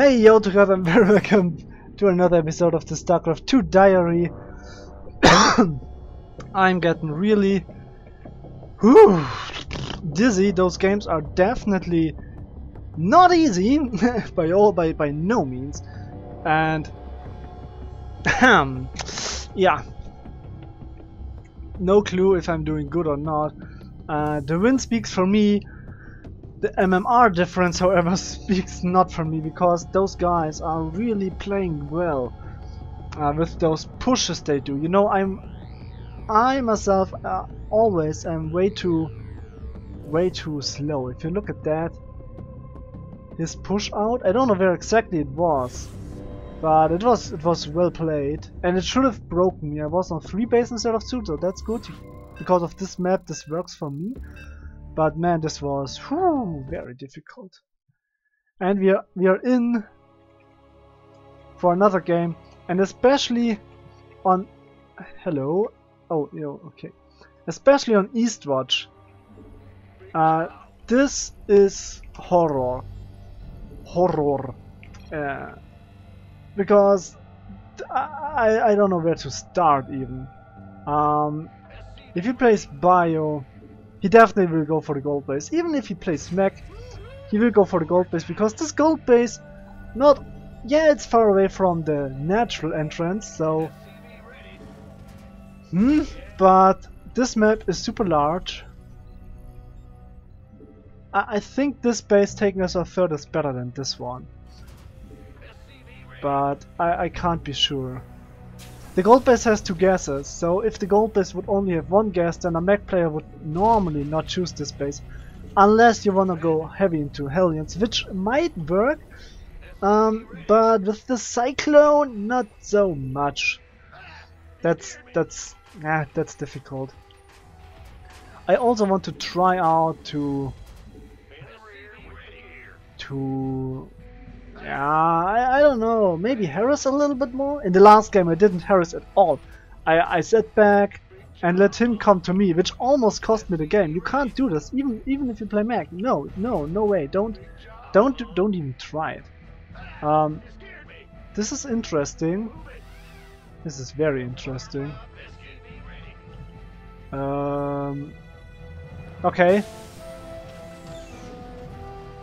Hey yo together and very welcome to another episode of the StarCraft 2 diary. I'm getting really whew, dizzy. Those games are definitely not easy by all by by no means. And yeah. No clue if I'm doing good or not. Uh, the win speaks for me. The MMR difference, however, speaks not for me because those guys are really playing well uh, with those pushes they do. You know, I'm, I myself uh, always am way too, way too slow. If you look at that, his push out, I don't know where exactly it was, but it was it was well played, and it should have broken me. I was on three base instead of two, so that's good. Because of this map, this works for me. But man, this was whew, very difficult. And we are we are in for another game, and especially on hello. Oh, yeah, okay. Especially on Eastwatch. Uh, this is horror. Horror. Uh, because I, I don't know where to start even. Um, if he plays Bio, he definitely will go for the gold base. Even if he plays Mech, he will go for the gold base because this gold base, not, yeah, it's far away from the natural entrance, so, hmm, but this map is super large. I, I think this base taking us a third is better than this one but I, I can't be sure. The gold base has two gases, so if the gold base would only have one gas, then a mech player would normally not choose this base. Unless you wanna go heavy into Hellions, which might work, um, but with the Cyclone, not so much. That's, that's, yeah, that's difficult. I also want to try out to, to yeah, I, I don't know. Maybe harass a little bit more? In the last game I didn't harass at all. I, I sat back and let him come to me, which almost cost me the game. You can't do this, even even if you play Mech. No, no, no way. Don't don't don't even try it. Um, this is interesting. This is very interesting. Um, okay,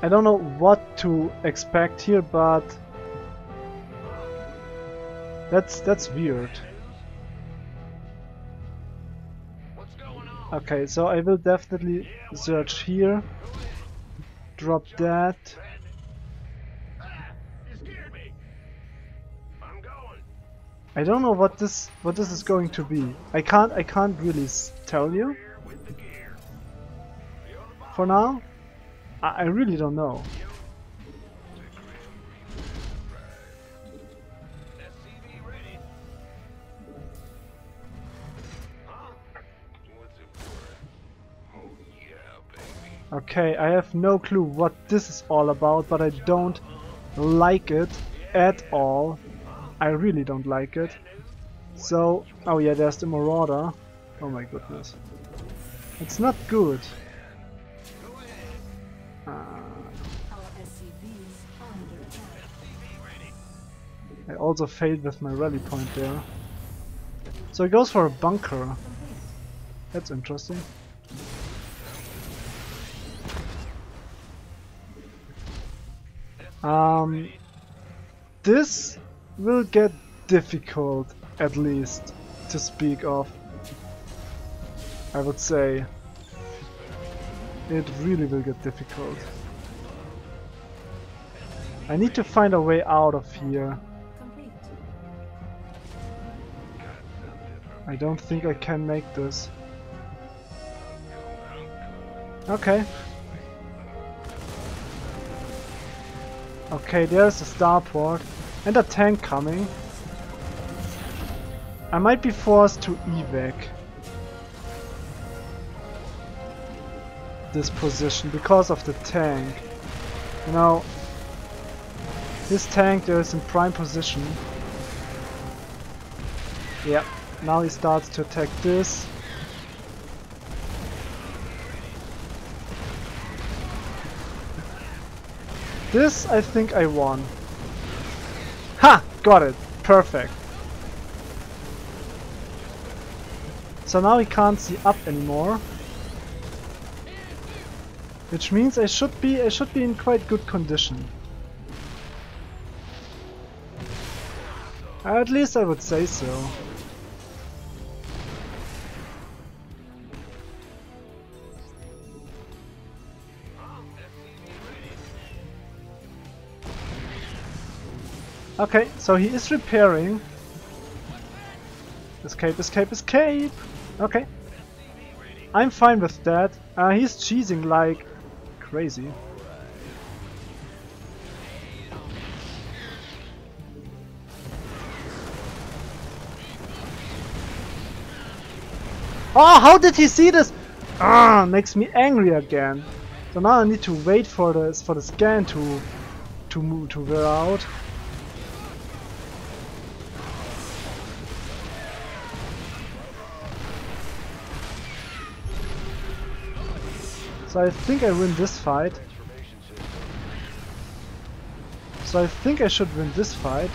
I don't know what to expect here, but that's that's weird. Okay, so I will definitely search here. Drop that. I don't know what this what this is going to be. I can't I can't really tell you. For now. I, I really don't know. Okay, I have no clue what this is all about, but I don't like it at all. I really don't like it. So, oh yeah, there's the Marauder. Oh my goodness. It's not good. I also failed with my rally point there. So he goes for a bunker. That's interesting. Um, this will get difficult, at least, to speak of. I would say. It really will get difficult. I need to find a way out of here. I don't think I can make this. Okay. Okay, there's a starport and a tank coming. I might be forced to evac this position because of the tank. You know, this tank is in prime position. Yep. Now he starts to attack this. This I think I won. Ha! Got it. Perfect. So now he can't see up anymore. Which means I should be I should be in quite good condition. At least I would say so. Okay, so he is repairing. Escape, escape, escape! Okay. I'm fine with that. Uh, he's cheesing like crazy. Oh, how did he see this? Ah, makes me angry again. So now I need to wait for this for the scan to to move to wear out. So I think I win this fight. So I think I should win this fight.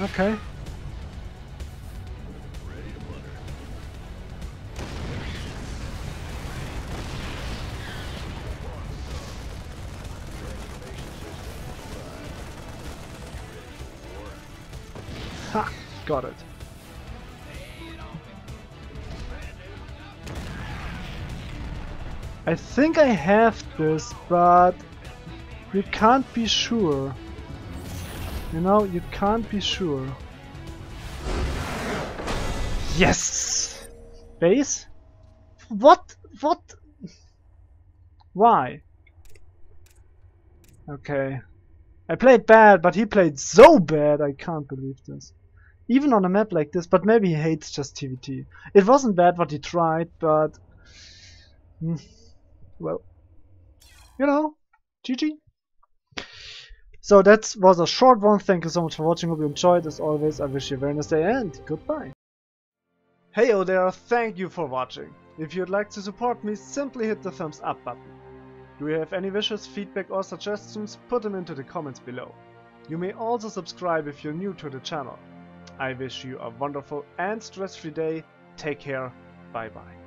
Okay. Ha! Got it. I think I have this, but you can't be sure. You know, you can't be sure. Yes! Base? What? What? Why? Okay. I played bad, but he played so bad, I can't believe this. Even on a map like this, but maybe he hates just TVT. It wasn't bad what he tried, but... Hmm, well, you know, GG. So that was a short one. Thank you so much for watching. Hope you enjoyed. As always, I wish you a very nice day and goodbye. Hey oh there, thank you for watching. If you'd like to support me, simply hit the thumbs up button. Do you have any wishes, feedback or suggestions? Put them into the comments below. You may also subscribe if you're new to the channel. I wish you a wonderful and stress-free day. Take care. Bye bye.